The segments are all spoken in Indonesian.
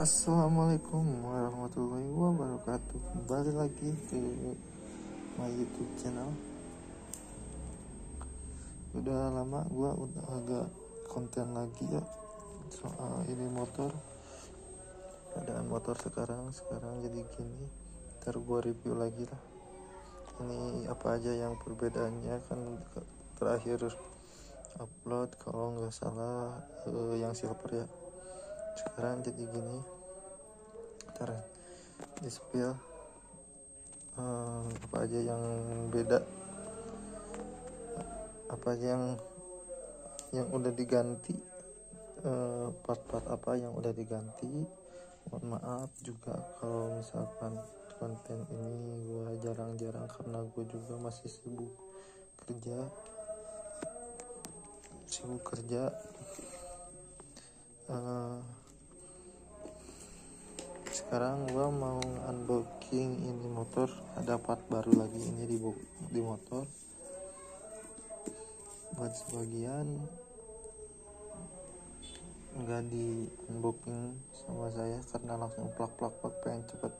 Assalamualaikum warahmatullahi wabarakatuh. Kembali lagi ke my youtube channel. Udah lama gua udah agak konten lagi ya Soal ini motor. Keadaan motor sekarang Sekarang jadi gini. Ntar gua review lagi lah. Ini apa aja yang perbedaannya? Kan terakhir upload kalau nggak salah eh, yang silver ya sekarang jadi gini. Ntar di spill. Uh, apa aja yang beda? Apa aja yang yang udah diganti? Uh, part-part apa yang udah diganti? Mohon maaf juga kalau misalkan konten ini gue jarang-jarang karena gue juga masih sibuk kerja. Sibuk kerja. Uh, sekarang gua mau unboxing ini motor. Ada part baru lagi ini di di motor. Buat sebagian nggak di unboxing sama saya karena langsung plak plak plak pengen cepet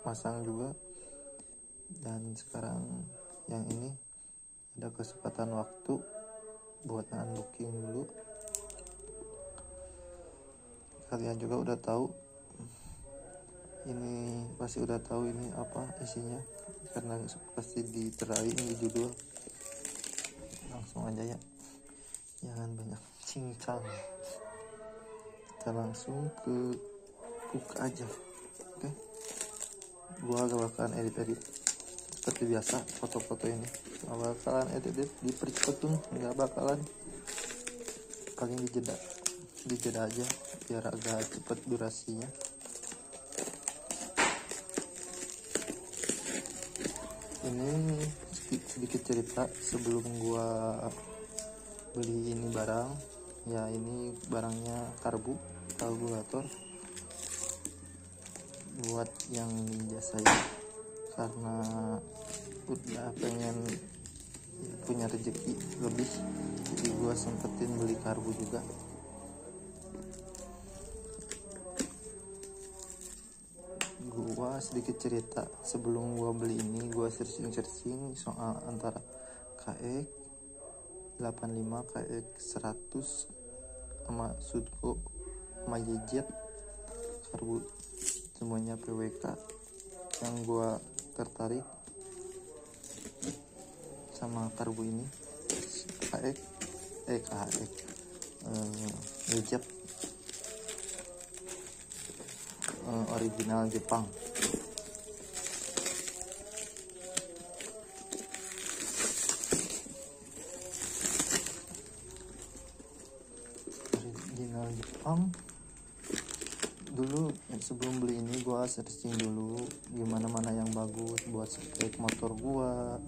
pasang juga. Dan sekarang yang ini ada kesempatan waktu buat unboxing dulu. Kalian juga udah tahu ini pasti udah tahu ini apa isinya. Karena pasti diterai di judul. Langsung aja ya. Jangan banyak cincang. Kita langsung ke buka aja. Oke. Okay? gua gak bakalan edit-edit seperti biasa foto-foto ini. Gak bakalan edit-edit dipercepat tuh gak bakalan. Paling dijeda dijeda aja. Biar agak cepet durasinya ini sedikit cerita sebelum gua beli ini barang. Ya ini barangnya karbu karburator buat yang ninja saya karena udah pengen punya rezeki lebih jadi gua sempetin beli karbu juga sedikit cerita. Sebelum gua beli ini gua searching searching soal antara KX 85 KX 100 sama Sudco sama karbu semuanya PWK yang gua tertarik sama karbu ini. KX eh KX eh, YZ uh, original Jepang Jepang. Dulu sebelum beli ini gua searching dulu gimana mana yang bagus buat spek motor gua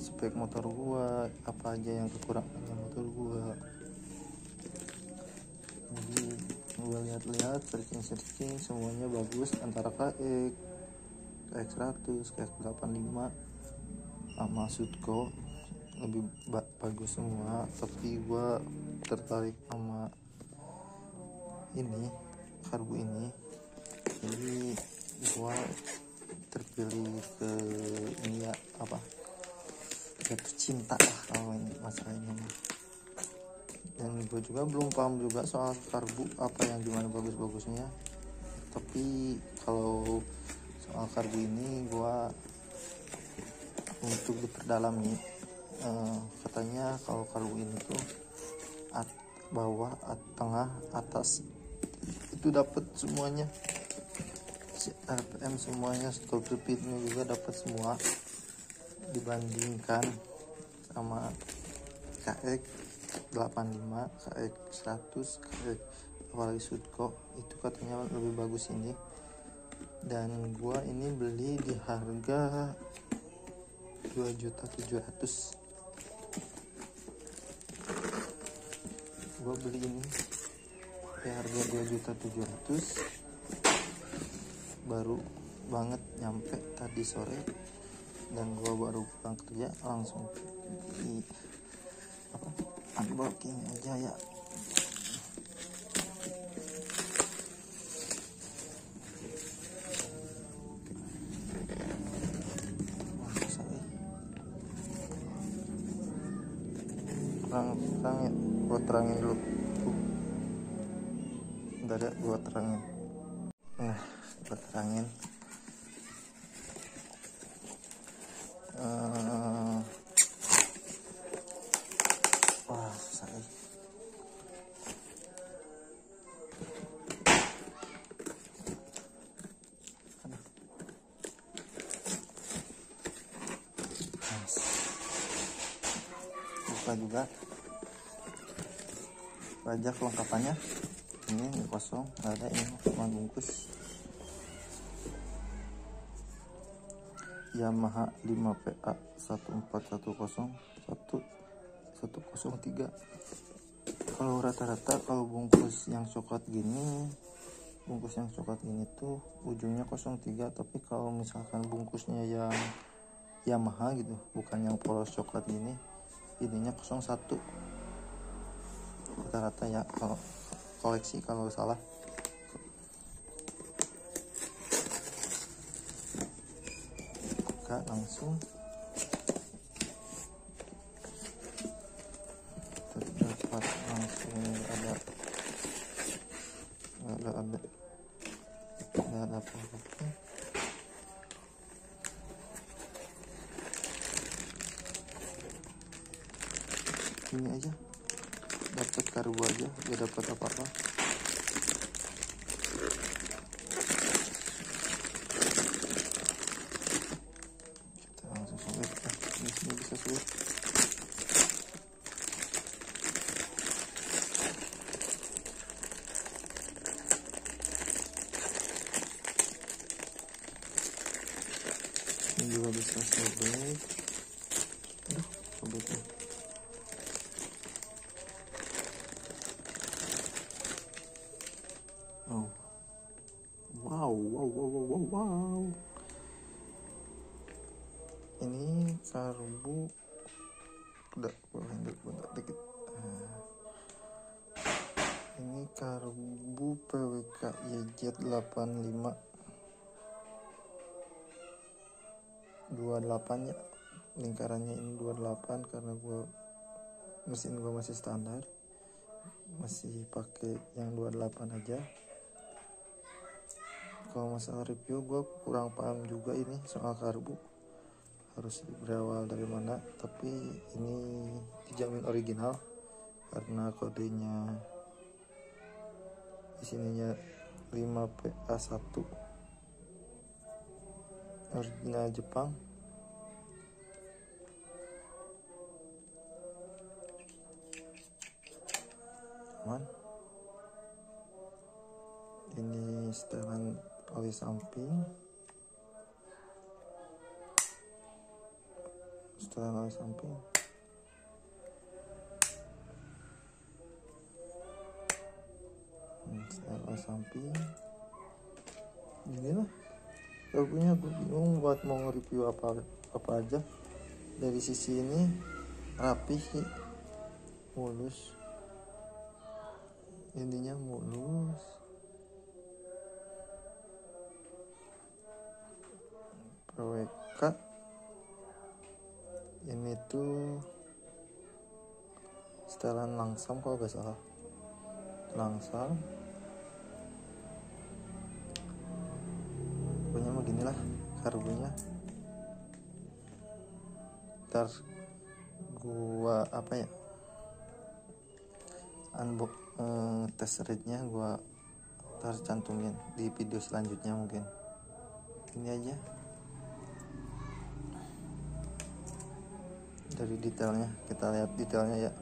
spek motor gua apa aja yang kekurangannya motor gua. Jadi gue lihat-lihat searching-searching semuanya bagus antara KX KX 100 KX 85 sama Sudco lebih ba bagus semua tapi gue tertarik sama ini karbu ini. Jadi gue terpilih ke ini ya apa? Jatuh cinta lah kalau ini masalah ini dan gue juga belum paham juga soal karbu apa yang gimana bagus-bagusnya. Tapi kalau soal karbu ini gue untuk diperdalami uh, katanya kalau karbu ini tuh at bawah at tengah atas. Itu dapat semuanya. RPM semuanya stop speednya juga dapat semua. Dibandingkan sama KX 85 KX 100 KX apalagi Sudco. Itu katanya lebih bagus ini. Dan gua ini beli di harga 2.700 gua beli ini. Di harga 2.700 baru banget nyampe tadi sore. Dan gua baru pulang kerja langsung di apa? Unboxing aja ya ya gua terangin. Nah gua terangin. Uh, wah susah lupa juga. Pajak kelengkapannya ini, ini kosong nggak ada ini cuma bungkus. Yamaha 5PA 1410 103 kalau rata-rata kalau bungkus yang coklat gini bungkus yang coklat gini tuh ujungnya 03 tapi kalau misalkan bungkusnya yang Yamaha gitu bukan yang polos coklat gini ininya 01 rata-rata ya kalau koleksi kalau salah. Buka langsung. Terdapat langsung ada ada ada ada ada apa-apa ini aja dapat karbu aja gak dapat apa-apa. Kita langsung ini bisa sulit ini juga bisa sobek aduh sobeknya PWK YJ 85 28 ya. Lingkarannya ini 28 karena gua mesin gua masih standar. Masih pakai yang 28 aja. Kalau masalah review gue kurang paham juga ini soal karbu. Harus berawal dari mana tapi ini dijamin original karena kodenya di sininya 5PA1 original Jepang. Aman. Ini setelan oli samping. Setelan oli samping Oli samping gini lah punya gue bingung buat mau nge-review apa apa aja. Dari sisi ini rapi mulus. Intinya mulus. PWK ini tuh setelan langsam kalau gak salah. Langsam pokoknya mah gini lah karbunya ntar gua apa ya unbox eh, tes rate-nya gua ntar cantumin di video selanjutnya mungkin. Ini aja. Dari detailnya kita lihat detailnya ya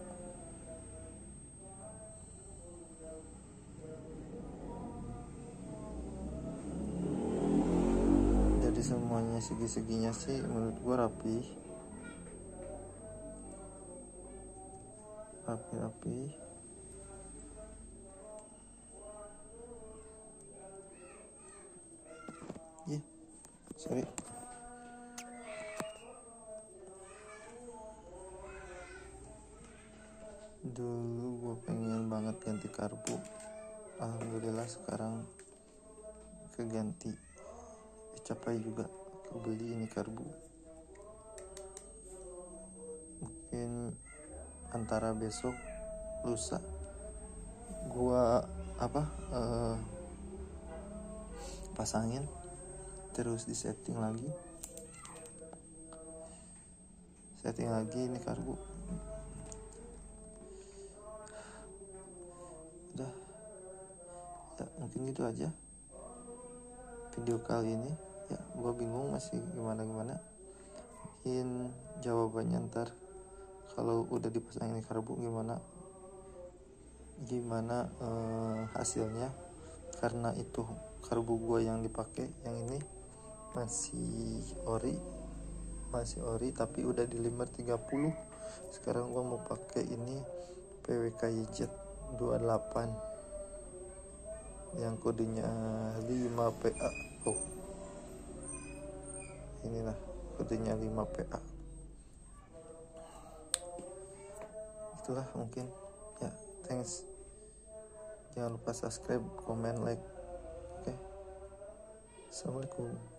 semuanya segi-seginya sih menurut gua rapi rapi-rapi Iya, sorry. Dulu gue pengen banget ganti karbu. Alhamdulillah sekarang keganti. Capai juga. Kebeli ini karbu. Mungkin antara besok lusa gua apa uh, pasangin terus di setting lagi. Setting lagi ini karbu. Udah. Ya mungkin gitu aja video kali ini ya gua bingung masih gimana gimana mungkin jawabannya ntar kalau udah dipasangin karbu gimana? Gimana uh, hasilnya? Karena itu karbu gua yang dipakai yang ini masih ori masih ori tapi udah di limit 30 sekarang gua mau pakai ini PWKYZ 28 yang kodenya 5PA oh inilah kodenya 5PA itulah mungkin. Ya thanks. Jangan lupa subscribe comment like. Assalamualaikum